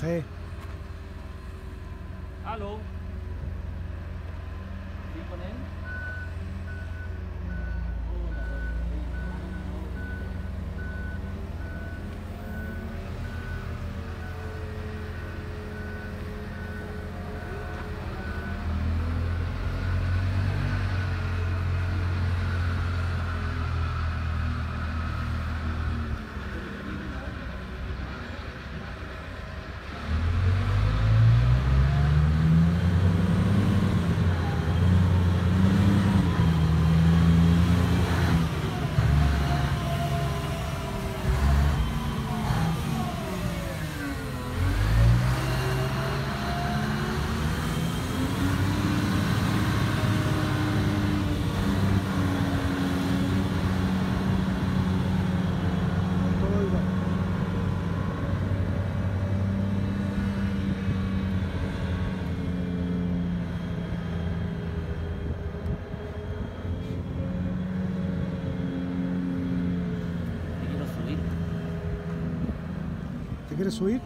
Sí. Aló. Quieres subir?